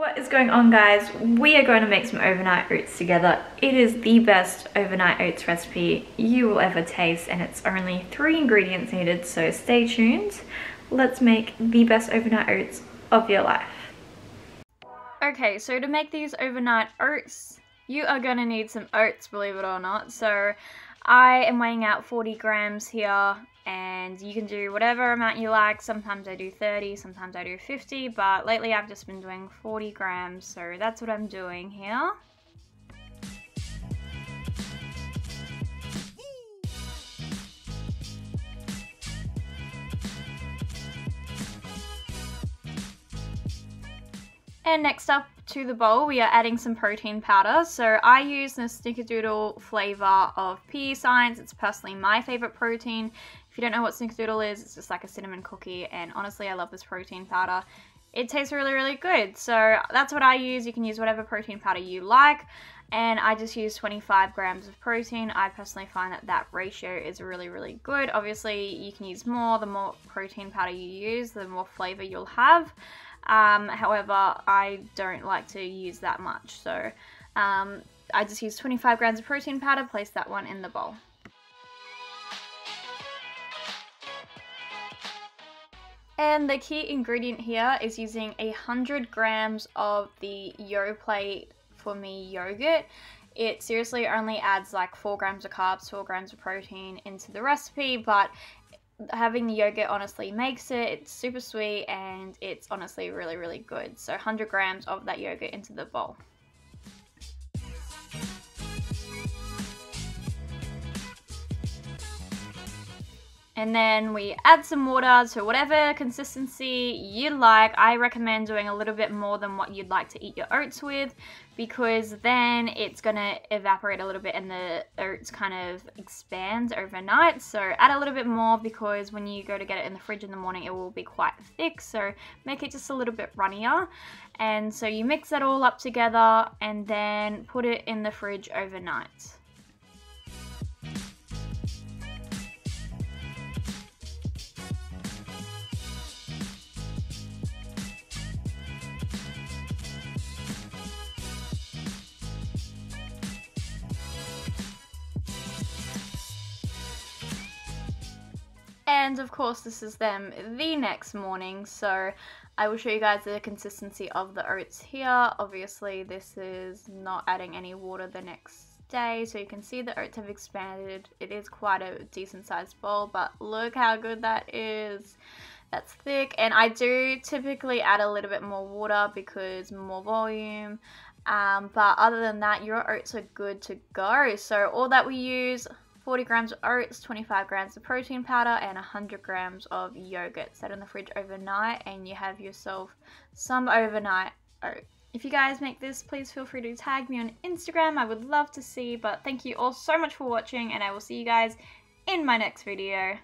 What is going on guys? We are going to make some overnight oats together. It is the best overnight oats recipe you will ever taste and it's only three ingredients needed so stay tuned. Let's make the best overnight oats of your life. Okay, so to make these overnight oats, you are going to need some oats, believe it or not. So I am weighing out 40 grams here and you can do whatever amount you like. Sometimes I do 30, sometimes I do 50, but lately I've just been doing 40 grams, so that's what I'm doing here. And next up to the bowl, we are adding some protein powder. So I use the Snickerdoodle flavor of PE Science. It's personally my favorite protein. If you don't know what Snickerdoodle is, it's just like a cinnamon cookie. And honestly, I love this protein powder. It tastes really, really good. So that's what I use. You can use whatever protein powder you like. And I just use 25 grams of protein. I personally find that that ratio is really, really good. Obviously, you can use more. The more protein powder you use, the more flavor you'll have. Um, however, I don't like to use that much. So um, I just use 25 grams of protein powder, place that one in the bowl. And the key ingredient here is using a 100 grams of the Yoplait Forme yogurt. It seriously only adds like 4 grams of carbs, 4 grams of protein into the recipe, but having the yogurt honestly makes it. It's super sweet and it's honestly really, really good. So 100 grams of that yogurt into the bowl. And then we add some water to whatever consistency you like. I recommend doing a little bit more than what you'd like to eat your oats with because then it's going to evaporate a little bit and the oats kind of expands overnight. So add a little bit more because when you go to get it in the fridge in the morning, it will be quite thick. So make it just a little bit runnier. And so you mix it all up together and then put it in the fridge overnight. And of course this is them the next morning, so I will show you guys the consistency of the oats here. Obviously this is not adding any water the next day, so you can see the oats have expanded. It is quite a decent sized bowl, but look how good that is. That's thick, and I do typically add a little bit more water because more volume. Um, but other than that, your oats are good to go. So all that we use 40 grams of oats, 25 grams of protein powder, and 100 grams of yogurt. Set in the fridge overnight, and you have yourself some overnight oats. If you guys make this, please feel free to tag me on Instagram. I would love to see, but thank you all so much for watching, and I will see you guys in my next video.